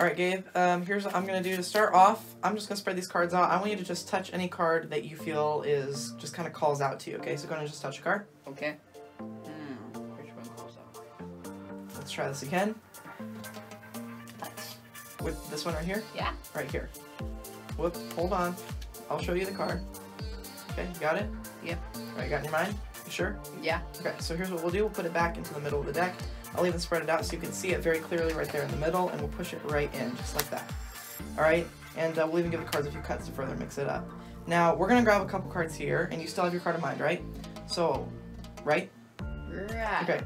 All right, Gabe. Um, here's what I'm gonna do to start off. I'm just gonna spread these cards out. I want you to just touch any card that you feel is just kind of calls out to you. Okay, so go ahead and just touch a card. Okay. Hmm. Which one calls out? Let's try this again Touch. with this one right here. Yeah. Right here. Whoop. Hold on. I'll show you the card. Okay, you got it. Yep. All right, you got it in your mind. You sure? Yeah. Okay, so here's what we'll do. We'll put it back into the middle of the deck. I'll even spread it out so you can see it very clearly right there in the middle, and we'll push it right in, just like that. All right, and uh, we'll even give the cards a few cuts to further mix it up. Now, we're gonna grab a couple cards here, and you still have your card in mind, right? So, right? Right. Okay,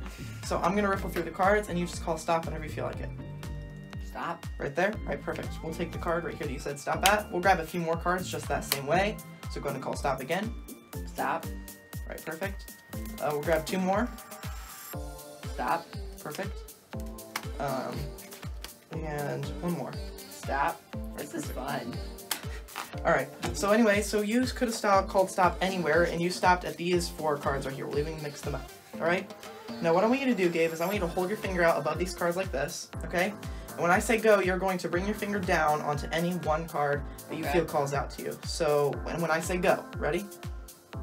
so I'm gonna riffle through the cards, and you just call stop whenever you feel like it. Stop. Right there? Right, perfect. We'll take the card right here that you said stop at. We'll grab a few more cards just that same way. So go ahead and call stop again. Stop. Right, perfect. Uh, we'll grab two more. Stop. Perfect. Um, and one more. Stop. This is fun. All right. So anyway, so you could have stopped, called stop anywhere, and you stopped at these four cards right here. We'll even mix them up. All right. Now what I want you to do, Gabe, is I want you to hold your finger out above these cards like this. Okay. And when I say go, you're going to bring your finger down onto any one card that you Okay. feel calls out to you. So when when I say go, ready?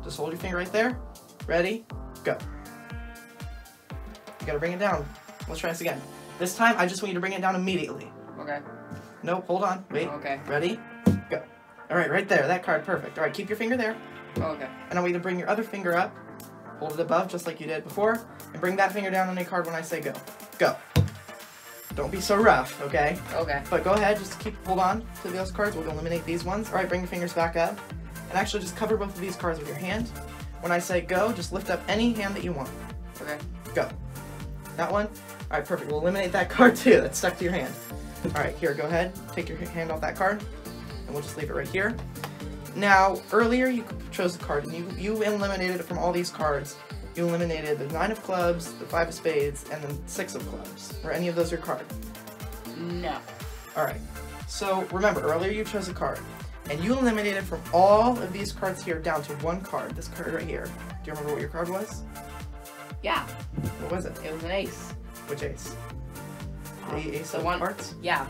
Just hold your finger right there. Ready? Go. You gotta bring it down. Let's try this again. This time, I just want you to bring it down immediately. Okay. Nope, hold on. Wait. Oh, okay. Ready? Go. All right, right there. That card, perfect. All right, keep your finger there. Oh, okay. And I want you to bring your other finger up. Hold it above, just like you did before. And bring that finger down on a card when I say go. Go. Don't be so rough, okay? Okay. But go ahead, just keep, hold on to those cards. We'll eliminate these ones. All right, bring your fingers back up. And actually just cover both of these cards with your hand. When I say go, just lift up any hand that you want. Okay. Go. That one? Alright, perfect. We'll eliminate that card too. That's stuck to your hand. Alright, here, go ahead. Take your hand off that card. And we'll just leave it right here. Now, earlier you chose the card and you, you eliminated it from all these cards. You eliminated the nine of clubs, the five of spades, and the six of clubs. Were any of those your card? No. Alright. So remember, earlier you chose a card. And you eliminated from all of these cards here down to one card. This card right here. Do you remember what your card was? Yeah. What was it? It was an ace. Which ace? The Um, ace the of one- hearts? Yeah.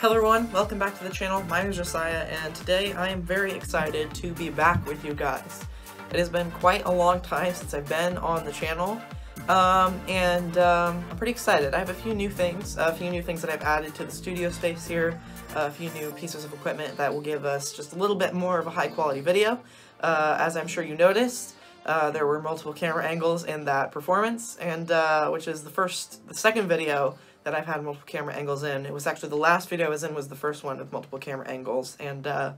Hello everyone, welcome back to the channel. My name is Josiah and today I am very excited to be back with you guys. It has been quite a long time since I've been on the channel um, and um, I'm pretty excited. I have a few new things, a few new things that I've added to the studio space here, a few new pieces of equipment that will give us just a little bit more of a high quality video. Uh, as I'm sure you noticed, uh, there were multiple camera angles in that performance, and uh, which is the first, the second video that I've had multiple camera angles in. It was actually the last video I was in was the first one with multiple camera angles, and uh,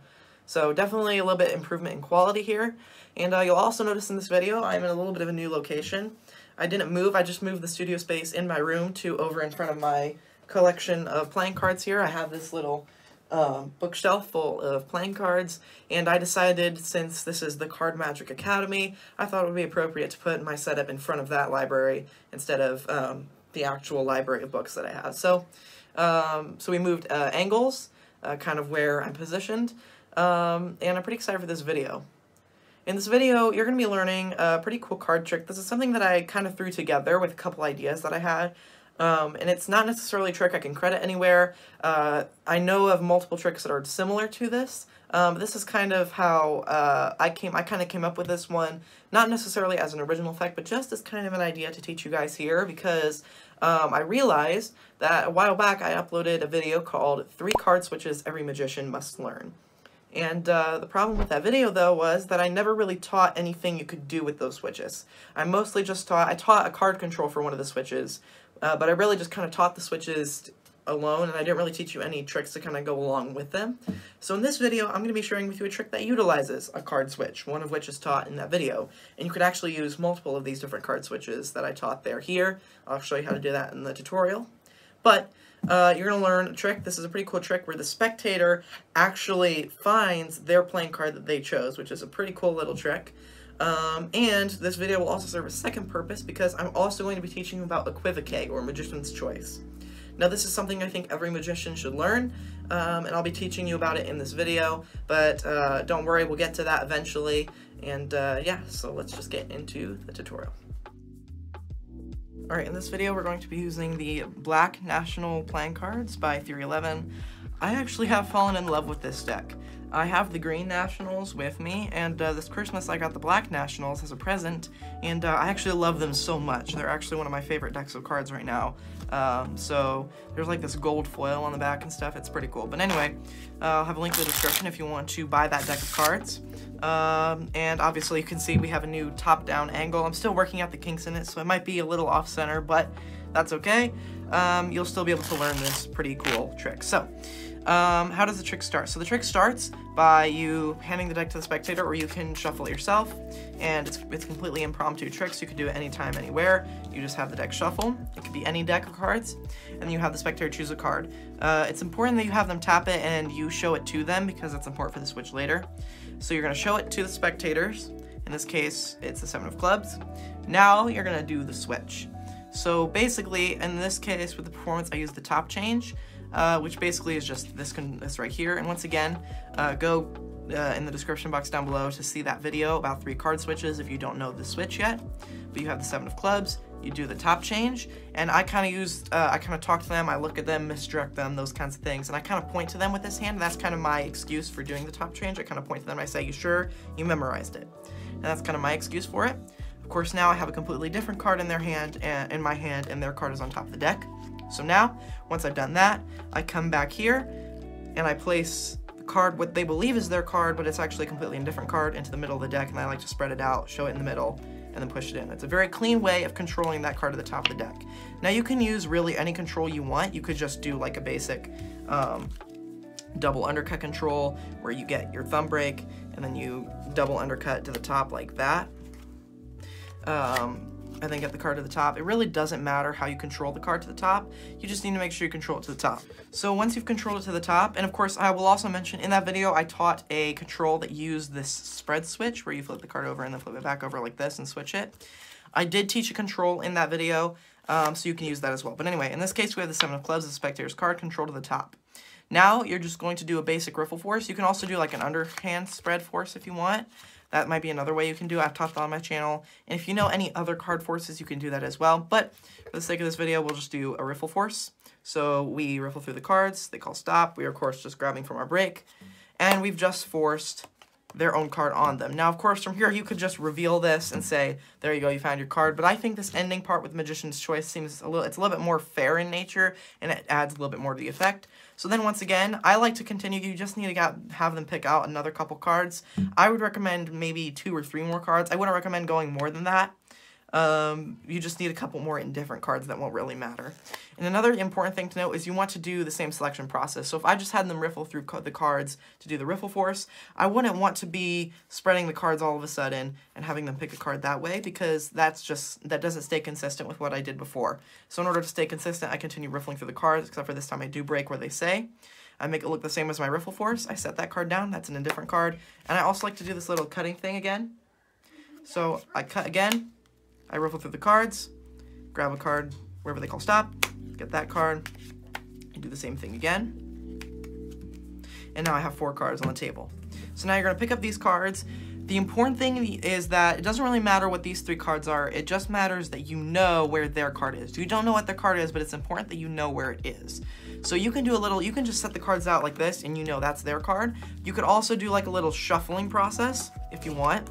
so definitely a little bit improvement in quality here. And uh, you'll also notice in this video I'm in a little bit of a new location. I didn't move, I just moved the studio space in my room to over in front of my collection of playing cards here. I have this little um, bookshelf full of playing cards, and I decided since this is the Card Magic Academy, I thought it would be appropriate to put my setup in front of that library instead of um, the actual library of books that I have. So, um, so we moved uh, angles, uh, kind of where I'm positioned, um, and I'm pretty excited for this video. In this video, you're going to be learning a pretty cool card trick. This is something that I kind of threw together with a couple ideas that I had. Um, and it's not necessarily a trick I can credit anywhere. Uh, I know of multiple tricks that are similar to this. Um, this is kind of how uh, I came. I kind of came up with this one, not necessarily as an original effect, but just as kind of an idea to teach you guys here because um, I realized that a while back I uploaded a video called Three Card Switches Every Magician Must Learn. And uh, the problem with that video, though, was that I never really taught anything you could do with those switches. I mostly just taught, I taught a card control for one of the switches, uh, but I really just kind of taught the switches alone, and I didn't really teach you any tricks to kind of go along with them. So in this video, I'm going to be sharing with you a trick that utilizes a card switch, one of which is taught in that video. And you could actually use multiple of these different card switches that I taught there here. I'll show you how to do that in the tutorial. But uh, you're going to learn a trick. This is a pretty cool trick where the spectator actually finds their playing card that they chose, which is a pretty cool little trick. Um, and this video will also serve a second purpose because I'm also going to be teaching you about equivoque, or magician's choice. Now this is something I think every magician should learn, um, and I'll be teaching you about it in this video, but uh, don't worry, we'll get to that eventually. And uh, yeah, so let's just get into the tutorial. Alright, in this video we're going to be using the Black National Playing Cards by Theory 11. I actually have fallen in love with this deck. I have the Green Nationals with me, and uh, this Christmas I got the Black Nationals as a present, and uh, I actually love them so much. They're actually one of my favorite decks of cards right now. Um, so there's like this gold foil on the back and stuff. It's pretty cool. But anyway, uh, I'll have a link in the description if you want to buy that deck of cards. Um, and obviously you can see we have a new top-down angle. I'm still working out the kinks in it, so it might be a little off-center, but that's okay. Um, you'll still be able to learn this pretty cool trick. So, um, how does the trick start? So the trick starts by you handing the deck to the spectator, or you can shuffle it yourself, and it's, it's completely impromptu tricks. You can do it anytime, anywhere. You just have the deck shuffle. It could be any deck of cards, and you have the spectator choose a card. Uh, it's important that you have them tap it and you show it to them because it's important for the switch later. So you're going to show it to the spectators. In this case, it's the Seven of Clubs. Now you're going to do the switch. So basically, in this case, with the performance, I use the top change, uh, which basically is just this, this right here. And once again, uh, go uh, in the description box down below to see that video about three card switches if you don't know the switch yet. But you have the Seven of Clubs, you do the top change, and I kind of use, uh, I kind of talk to them, I look at them, misdirect them, those kinds of things, and I kind of point to them with this hand, that's kind of my excuse for doing the top change. I kind of point to them, I say, you sure? You memorized it. And that's kind of my excuse for it. Of course, now I have a completely different card in their hand, and in my hand, and their card is on top of the deck. So now, once I've done that, I come back here, and I place the card, what they believe is their card, but it's actually a completely different card, into the middle of the deck, and I like to spread it out, show it in the middle, and then push it in. It's a very clean way of controlling that card at the top of the deck. Now you can use really any control you want. You could just do like a basic um, double undercut control where you get your thumb break and then you double undercut to the top like that. Um, and then get the card to the top. It really doesn't matter how you control the card to the top. You just need to make sure you control it to the top. So once you've controlled it to the top, and of course I will also mention in that video I taught a control that used this spread switch where you flip the card over and then flip it back over like this and switch it. I did teach a control in that video, um, so you can use that as well. But anyway, in this case we have the Seven of Clubs, the Spectator's card, control to the top. Now you're just going to do a basic riffle force. You can also do like an underhand spread force if you want. That might be another way you can do it. I've talked about on my channel. And if you know any other card forces, you can do that as well. But for the sake of this video, we'll just do a riffle force. So we riffle through the cards. They call stop. We are, of course, just grabbing from our break. And we've just forced their own card on them. Now, of course, from here, you could just reveal this and say, there you go, you found your card. But I think this ending part with Magician's Choice seems a little, it's a little bit more fair in nature, and it adds a little bit more to the effect. So then once again, I like to continue. You just need to get, have them pick out another couple cards. I would recommend maybe two or three more cards. I wouldn't recommend going more than that. Um, you just need a couple more indifferent cards that won't really matter. And another important thing to note is you want to do the same selection process. So if I just had them riffle through the cards to do the riffle force, I wouldn't want to be spreading the cards all of a sudden and having them pick a card that way because that's just, that doesn't stay consistent with what I did before. So in order to stay consistent, I continue riffling through the cards, except for this time I do break where they say. I make it look the same as my riffle force. I set that card down, that's an indifferent card. And I also like to do this little cutting thing again. So I cut again, I riffle through the cards, grab a card wherever they call stop, get that card, and do the same thing again. And now I have four cards on the table. So now you're to pick up these cards. The important thing is that it doesn't really matter what these three cards are. It just matters that you know where their card is. You don't know what their card is, but it's important that you know where it is. So you can do a little, you can just set the cards out like this and you know that's their card. You could also do like a little shuffling process if you want.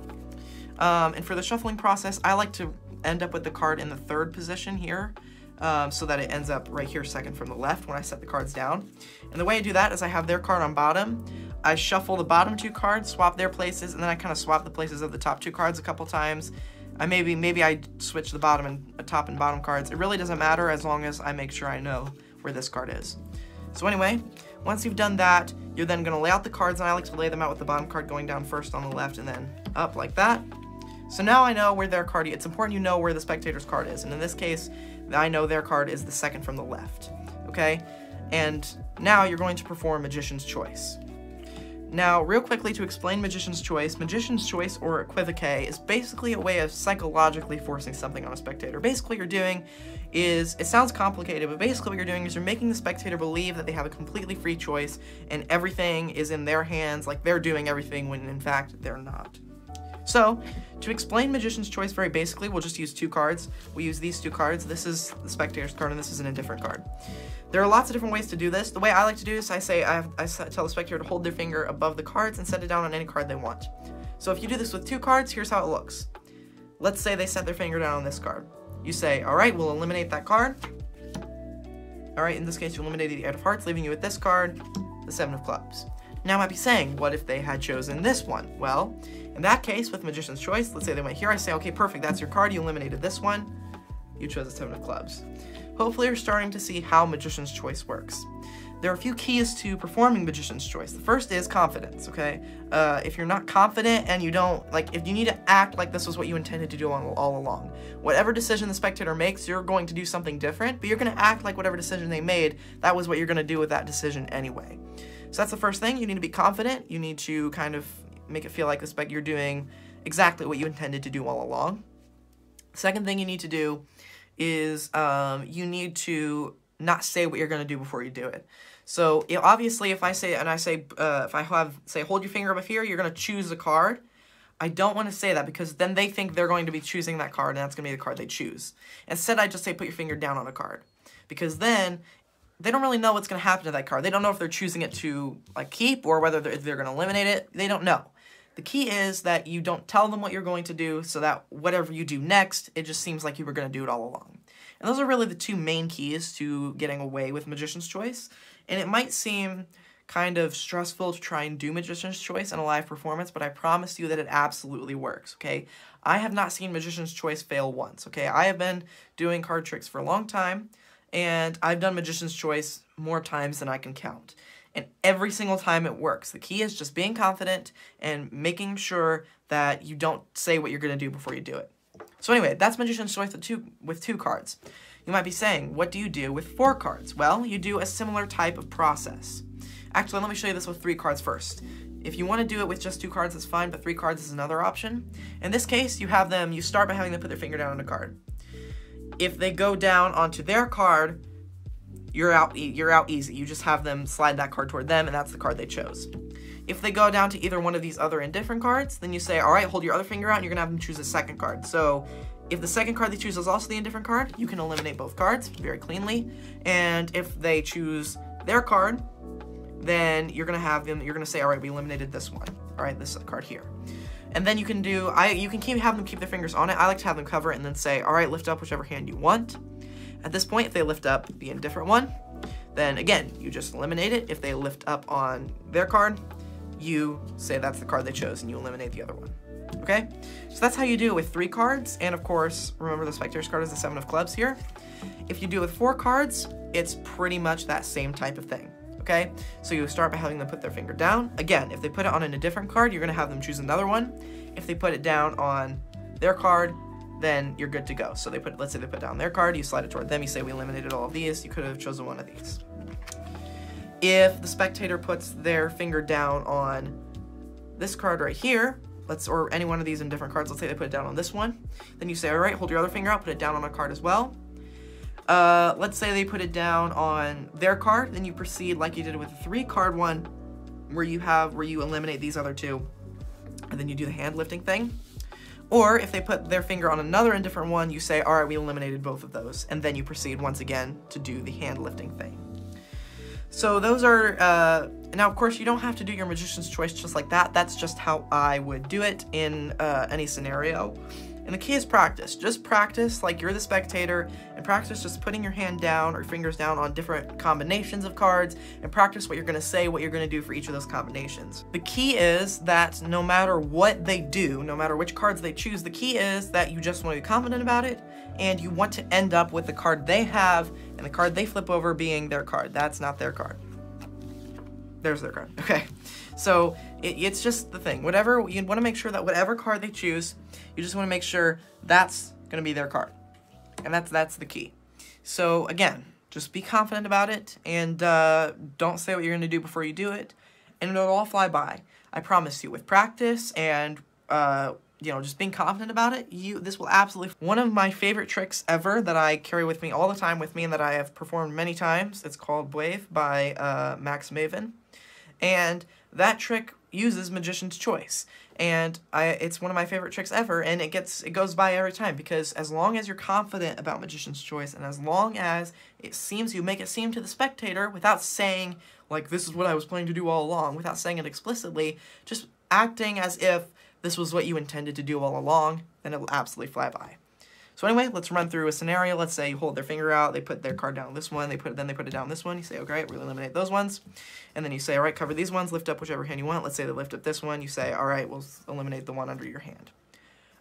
Um, and for the shuffling process, I like to end up with the card in the third position here um, so that it ends up right here second from the left when I set the cards down. And the way I do that is I have their card on bottom, I shuffle the bottom two cards, swap their places, and then I kind of swap the places of the top two cards a couple times. I maybe maybe I switch the bottom and uh, top and bottom cards. It really doesn't matter as long as I make sure I know where this card is. So anyway, once you've done that, you're then going to lay out the cards, and I like to lay them out with the bottom card going down first on the left and then up like that. So now I know where their card is. It's important you know where the spectator's card is. And in this case, I know their card is the second from the left. Okay? And now you're going to perform Magician's Choice. Now, real quickly to explain Magician's Choice, Magician's Choice or Equivoque is basically a way of psychologically forcing something on a spectator. Basically, what you're doing is it sounds complicated, but basically what you're doing is you're making the spectator believe that they have a completely free choice and everything is in their hands, like they're doing everything when in fact they're not. So, to explain Magician's Choice very basically, we'll just use two cards. We use these two cards. This is the Spectator's card, and this is an indifferent card. There are lots of different ways to do this. The way I like to do this, I say I, have, I tell the spectator to hold their finger above the cards and set it down on any card they want. So if you do this with two cards, here's how it looks. Let's say they set their finger down on this card. You say, all right, we'll eliminate that card. All right, in this case, you eliminated the Eight of Hearts, leaving you with this card, the Seven of Clubs. Now I might be saying, what if they had chosen this one? Well, in that case, with Magician's Choice, let's say they went here, I say, okay, perfect, that's your card, you eliminated this one, you chose the Seven of Clubs. Hopefully you're starting to see how Magician's Choice works. There are a few keys to performing Magician's Choice. The first is confidence, okay? Uh, if you're not confident and you don't, like, if you need to act like this was what you intended to do all, all along, whatever decision the spectator makes, you're going to do something different, but you're going to act like whatever decision they made, that was what you're going to do with that decision anyway. So that's the first thing. You need to be confident. You need to kind of make it feel like the spec you're doing exactly what you intended to do all along. Second thing you need to do is um, you need to not say what you're going to do before you do it. So you know, obviously if I say, and I say, uh, if I have, say, hold your finger up here, you're going to choose a card. I don't want to say that because then they think they're going to be choosing that card and that's going to be the card they choose. Instead, I just say put your finger down on a card. Because then they don't really know what's going to happen to that card. They don't know if they're choosing it to like keep or whether they're, they're going to eliminate it. They don't know. The key is that you don't tell them what you're going to do so that whatever you do next, it just seems like you were going to do it all along. And those are really the two main keys to getting away with Magician's Choice. And it might seem kind of stressful to try and do Magician's Choice in a live performance, but I promise you that it absolutely works, okay? I have not seen Magician's Choice fail once, okay? I have been doing card tricks for a long time, and I've done Magician's Choice more times than I can count and every single time it works. The key is just being confident and making sure that you don't say what you're going to do before you do it. So anyway, that's Magician's Choice with two, with two cards. You might be saying, what do you do with four cards? Well, you do a similar type of process. Actually, let me show you this with three cards first. If you want to do it with just two cards, that's fine, but three cards is another option. In this case, you have them, you start by having them put their finger down on a card. If they go down onto their card, you're out you're out easy. You just have them slide that card toward them, and that's the card they chose. If they go down to either one of these other indifferent cards, then you say, all right, hold your other finger out, and you're to have them choose a second card. So if the second card they choose is also the indifferent card, you can eliminate both cards very cleanly. And if they choose their card, then you're to have them, you're to say, all right, we eliminated this one. All right, this card here. And then you can do, I you can keep have them keep their fingers on it. I like to have them cover it and then say, all right, lift up whichever hand you want. At this point, if they lift up the indifferent one, then again, you just eliminate it. If they lift up on their card, you say that's the card they chose and you eliminate the other one. Okay? So that's how you do it with three cards. And of course, remember the Spectator's card is the Seven of Clubs here. If you do it with four cards, it's pretty much that same type of thing. Okay? So you start by having them put their finger down. Again, if they put it on in a different card, you're to have them choose another one. If they put it down on their card, then you're good to go. So they put, let's say they put down their card, you slide it toward them, you say we eliminated all of these, you could have chosen one of these. If the spectator puts their finger down on this card right here, let's, or any one of these in different cards, let's say they put it down on this one, then you say, all right, hold your other finger out, put it down on a card as well. Uh, let's say they put it down on their card, then you proceed like you did with the three card one, where you have, where you eliminate these other two, and then you do the hand lifting thing. Or if they put their finger on another indifferent one, you say, all right, we eliminated both of those. And then you proceed once again to do the hand lifting thing. So those are, uh, now of course you don't have to do your Magician's Choice just like that. That's just how I would do it in uh, any scenario. And the key is practice. Just practice like you're the spectator and practice just putting your hand down or fingers down on different combinations of cards and practice what you're to say, what you're to do for each of those combinations. The key is that no matter what they do, no matter which cards they choose, the key is that you just want to be confident about it and you want to end up with the card they have and the card they flip over being their card. That's not their card. There's their card. Okay. So it, it's just the thing. Whatever, you want to make sure that whatever card they choose, you just want to make sure that's going to be their card. And that's, that's the key. So again, just be confident about it and uh, don't say what you're going to do before you do it. And it'll all fly by. I promise you, with practice and uh, you know, just being confident about it, you this will absolutely one of my favorite tricks ever that I carry with me all the time with me and that I have performed many times. It's called B'Wave by uh, Max Maven, and that trick uses Magician's Choice, and I it's one of my favorite tricks ever, and it gets it goes by every time because as long as you're confident about Magician's Choice, and as long as it seems you make it seem to the spectator without saying like this is what I was planning to do all along, without saying it explicitly, just acting as if this was what you intended to do all along, then it will absolutely fly by. So anyway, let's run through a scenario. Let's say you hold their finger out, they put their card down this one, they put it, then they put it down this one. You say, okay, we'll eliminate those ones. And then you say, all right, cover these ones, lift up whichever hand you want. Let's say they lift up this one. You say, all right, we'll eliminate the one under your hand.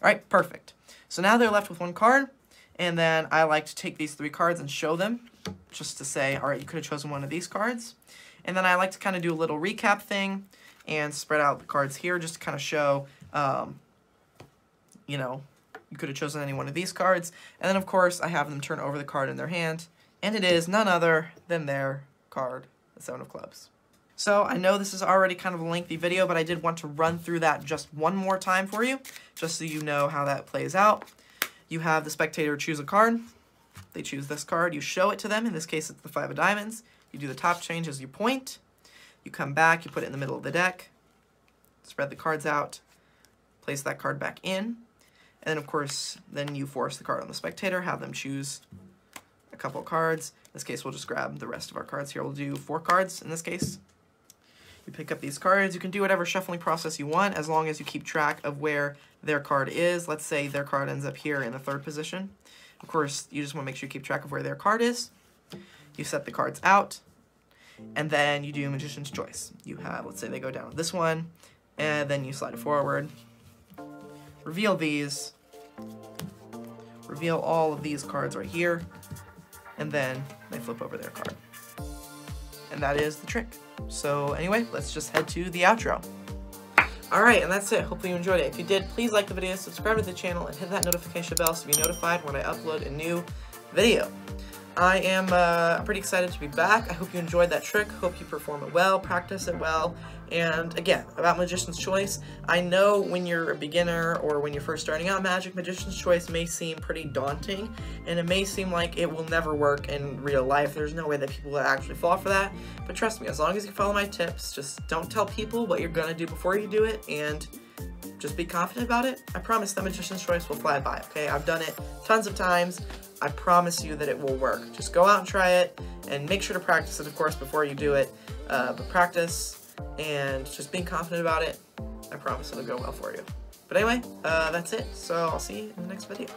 All right, perfect. So now they're left with one card. And then I like to take these three cards and show them just to say, all right, you could have chosen one of these cards. And then I like to kind of do a little recap thing and spread out the cards here just to kind of show, um, you know, you could have chosen any one of these cards. And then, of course, I have them turn over the card in their hand. And it is none other than their card, the Seven of Clubs. So I know this is already kind of a lengthy video, but I did want to run through that just one more time for you, just so you know how that plays out. You have the spectator choose a card. They choose this card. You show it to them. In this case, it's the Five of Diamonds. You do the top change as you point. You come back, you put it in the middle of the deck, spread the cards out, place that card back in, and then of course, then you force the card on the spectator, have them choose a couple cards. In this case, we'll just grab the rest of our cards here. We'll do four cards in this case. You pick up these cards. You can do whatever shuffling process you want as long as you keep track of where their card is. Let's say their card ends up here in the third position. Of course, you just want to make sure you keep track of where their card is. You set the cards out and then you do Magician's Choice. You have, let's say they go down with this one, and then you slide it forward, reveal these, reveal all of these cards right here, and then they flip over their card. And that is the trick. So anyway, let's just head to the outro. Alright, and that's it. Hopefully you enjoyed it. If you did, please like the video, subscribe to the channel, and hit that notification bell to be notified when I upload a new video. I am uh, pretty excited to be back. I hope you enjoyed that trick. Hope you perform it well, practice it well. And again, about Magician's Choice, I know when you're a beginner or when you're first starting out Magic, Magician's Choice may seem pretty daunting, and it may seem like it will never work in real life. There's no way that people will actually fall for that. But trust me, as long as you follow my tips, just don't tell people what you're to do before you do it, and just be confident about it. I promise the Magician's Choice will fly by, okay? I've done it tons of times. I promise you that it will work. Just go out and try it, and make sure to practice it, of course, before you do it. Uh, but practice, and just being confident about it, I promise it'll go well for you. But anyway, uh, that's it. So I'll see you in the next video.